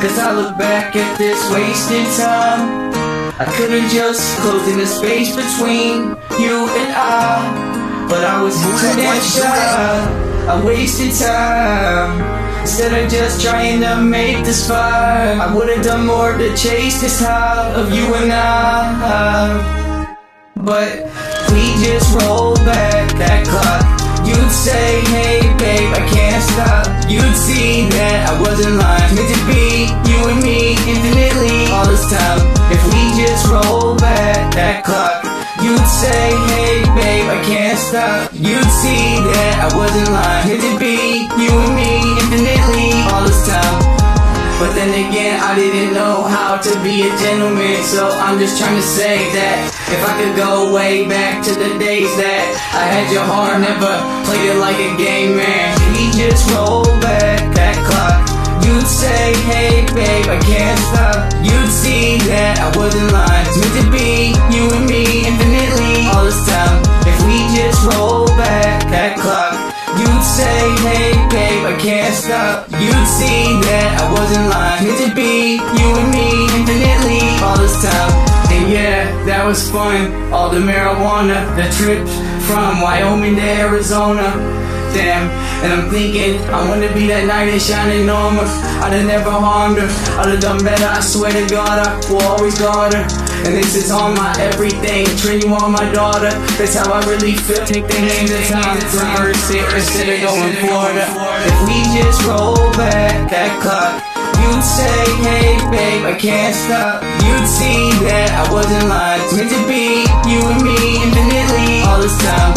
Cause I look back at this wasted time. I could've just closed in the space between you and I. But I was too damn shy. I wasted time. Instead of just trying to make this fire, I would've done more to chase this high of you and I. But we just roll back that clock. You'd say, hey babe, I can't stop. You'd see that I wasn't lying. Just roll back that clock, you'd say, hey babe, I can't stop. You'd see that I wasn't lying. Meant to be you and me infinitely all this time. But then again, I didn't know how to be a gentleman So I'm just trying to say that If I could go way back to the days that I had your heart, never played it like a game, man We just roll babe, I can't stop. You'd see that I wasn't lying It's meant to be you and me infinitely. All this time If we just roll back that clock You'd say, hey babe, I can't stop. You'd see that I wasn't lying. Meant to be you and me infinitely. All this time And yeah, that was fun. All the marijuana, the trips from Wyoming to Arizona Damn, and I'm thinking I wanna be that knight in shining armor. I'd have never harmed her. I'd have done better, I swear to God I will always guard her. And this is all my everything Train you on my daughter. That's how I really feel. Take the hands of time Reverse it instead of going Florida If we just roll back that clock You'd say, hey babe, I can't stop. You'd see that I wasn't lying. It's meant to be you and me infinitely. All this time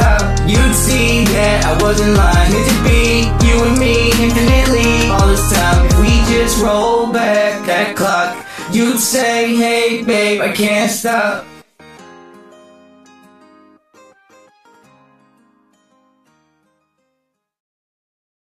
I You'd see that I wasn't lying. To be you and me infinitely all this time If we just roll back that clock You'd say, hey babe, I can't stop